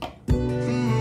Mm -hmm.